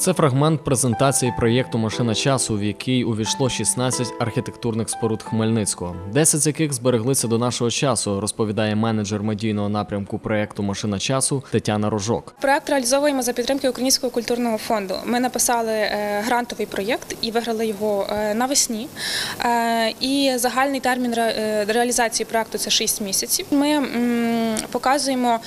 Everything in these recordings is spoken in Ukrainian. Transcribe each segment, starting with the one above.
Це фрагмент презентації проєкту Машина часу, в який увійшло 16 архітектурних споруд Хмельницького, 10 з яких збереглися до нашого часу, розповідає менеджер медійного напрямку проєкту Машина часу Тетяна Рожок. Проект реалізовуємо за підтримки Українського культурного фонду. Ми написали е, грантовий проєкт і виграли його е, навесні. Е, І загальний термін реалізації проекту це 6 місяців. Ми показуємо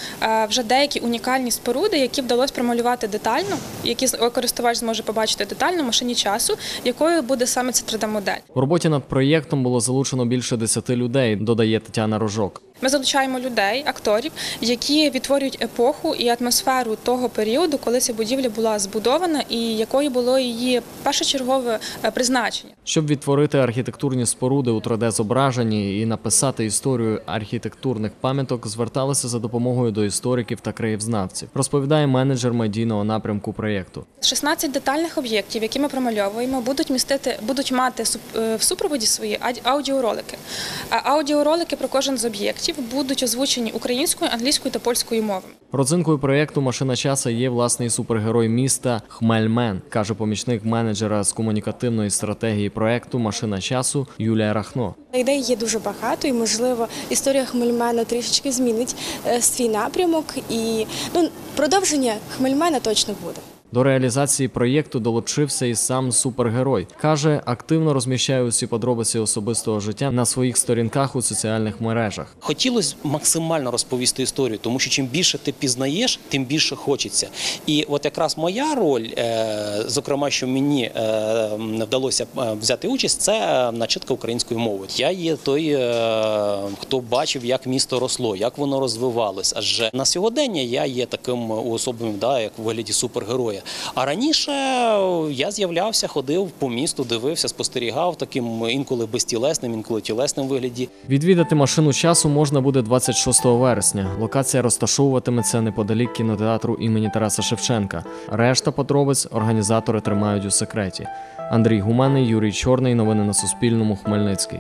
вже деякі унікальні споруди, які вдалося промалювати детально, які користувач зможе побачити детально в машині часу, якою буде саме ця 3D-модель. В роботі над проєктом було залучено більше 10 людей, додає Тетяна Рожок. Ми залучаємо людей, акторів, які відтворюють епоху і атмосферу того періоду, коли ця будівля була збудована, і якою було її першочергове е, призначення. Щоб відтворити архітектурні споруди у 3D-зображенні і написати історію архітектурних пам'яток, зверталися за допомогою до істориків та краєвзнавців, розповідає менеджер медійного напрямку проєкту. 16 детальних об'єктів, які ми промальовуємо, будуть містити, будуть мати е, в супроводі свої аудіоролики. А аудіоролики про кожен з об'єктів будуть озвучені українською, англійською та польською мовами. Родзинкою проєкту Машина часу є власний супергерой міста Хмельмен, каже помічник менеджера з комунікативної стратегії проєкту Машина часу Юлія Рахно. Ідей є дуже багато, і можливо історія Хмельмена трішечки змінить е, свій напрямок, і ну продовження Хмельмена точно буде. До реалізації проєкту долучився і сам супергерой. Каже, активно розміщає усі подробиці особистого життя на своїх сторінках у соціальних мережах. Хотілося максимально розповісти історію, тому що чим більше ти пізнаєш, тим більше хочеться. І от якраз моя роль, е, зокрема, що мені е, вдалося е, взяти участь, це начитка українською мовою. Я є той, хто бачив, як місто росло, як воно розвивалось. Адже на сьогодення я є таким уособленим, да, як у вигляді супергероя. А раніше я з'являвся, ходив по місту, дивився, спостерігав таким інколи безтілесним, інколи тілесним вигляді. Відвідати машину часу можна буде 26 вересня. Локація розташовуватиметься неподалік кінотеатру імені Тараса Шевченка. Решта подробиць організатори тримають у секреті. Андрій Гуменний, Юрій Чорний. Новини на Суспільному. Хмельницький.